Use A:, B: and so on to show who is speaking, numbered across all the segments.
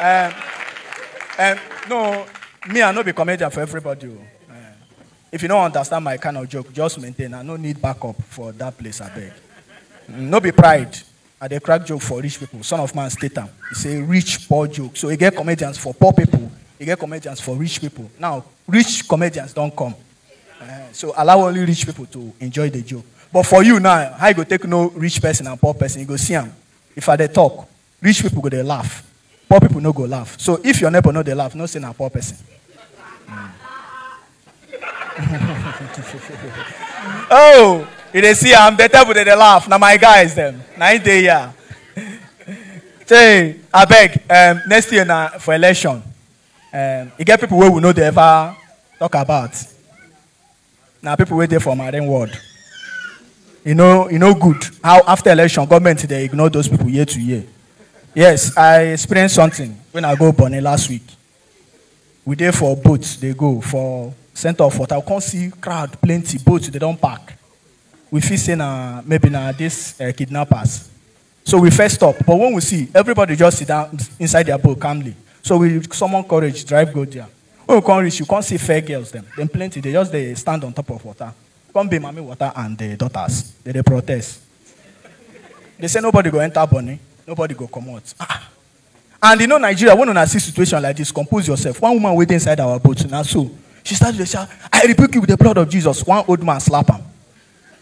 A: Um, um, no, me, I no be comedian for everybody. oh. Uh, if you don't understand my kind of joke, just maintain. I no need backup for that place, I beg. Mm, No be pride. I dey crack joke for rich people. Son of man state am. It's a rich poor joke. So he get comedians for poor people. He get comedians for rich people. Now, rich comedians don't come. Uh, so allow only rich people to enjoy the joke. But for you now, how you go take no rich person and poor person? You go see am. If I dey talk, rich people go dey laugh. Poor people no go laugh. So if your neighbor no dey laugh, no say na poor person. oh, you dey see am, better people dey dey laugh. Na my guys dem. Na him dey here. Say, abeg, um, next year na for election. Um, e get people wey we no dey ever talk about. Na people wey dey for marine world. E no, e no good how after election government dey ignore those people year to year. Yes, I experienced something when I go Bonny last week. We there for boats, they go for center of water. We come see crowd plenty boats, they don't park. We feel say na maybe na this uh, kidnappers. So we first stop, but when we see everybody just sit down inside their boat calmly. So we summon courage, drive go there. When we come reach, you come see fair girls them. Them plenty. They just they stand on top of water. Come be Mami Water and the daughters. They they protest. They say nobody go enter Bonny, nobody go come out. Ah. And you know Nigeria, when una see situation like this, compose yourself. One woman waiting inside our boat, now so she started to shout, "I rebuke you with the blood of Jesus." One old man slap him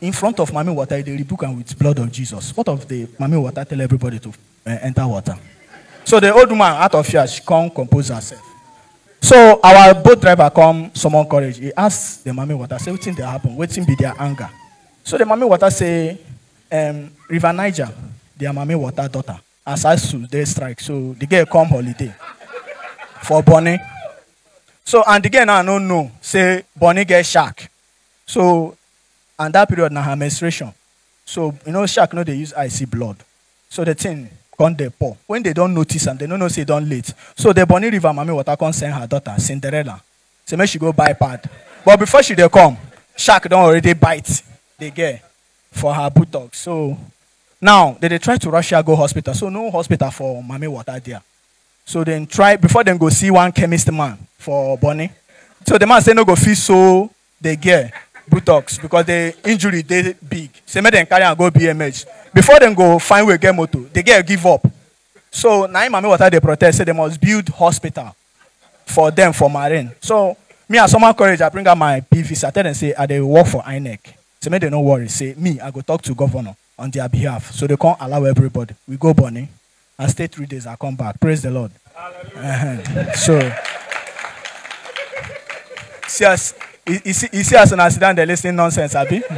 A: in front of Mami Water. They rebuke him with blood of Jesus. What of the Mami Water tell everybody to uh, enter water? So the old woman, out of fear, she come compose herself. So our boat driver come summon courage. He ask the Mami Water, say, "Wetin dey happen? Wetin be their anger?" So the Mami Water say, um, "River Niger, their Mami Water daughter, as I to dey strike, so the girl come holiday for Bonny. So and the girl now no know say Bonny get shark. So and that period na her menstruation. So you know shark you no they use icy blood. So the thing come dey pour. When they don't notice and they no know say don't late. So the Bonny River Mami Water come send her daughter Cinderella. Say make she go buy pad. But before she they come, shark don't already bite the girl for her buttocks. So now they dey try to her go hospital. So no hospital for Mami Water there. So then try before then go see one chemist man for Bonny. So the man say no go fit so they get buttocks because the injury they big. Say make them carry and go BMH. Before then go find way get motor, they get give up. So now Mami Water dey protest say they must build hospital for them for marine. So me as someone courage, I bring out my PVC. I tell them say I dey work for INEC. Say make they no worry. Say me, I go talk to governor on their behalf. So they can't allow everybody. We go Bonny. I stay three days. I come back. Praise the Lord. Uh-huh. So see us. You, see, you see us and I sit down there listening nonsense, Abby.